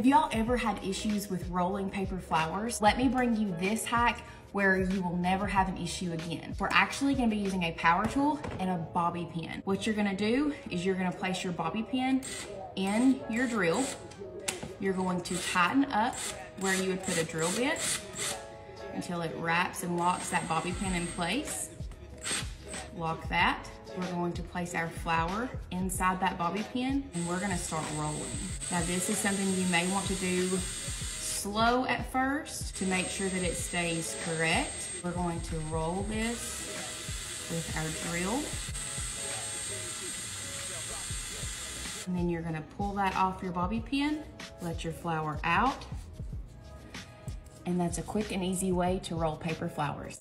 Have y'all ever had issues with rolling paper flowers? Let me bring you this hack where you will never have an issue again. We're actually gonna be using a power tool and a bobby pin. What you're gonna do is you're gonna place your bobby pin in your drill. You're going to tighten up where you would put a drill bit until it wraps and locks that bobby pin in place. Lock that. We're going to place our flower inside that bobby pin and we're gonna start rolling. Now this is something you may want to do slow at first to make sure that it stays correct. We're going to roll this with our drill. And then you're gonna pull that off your bobby pin, let your flower out, and that's a quick and easy way to roll paper flowers.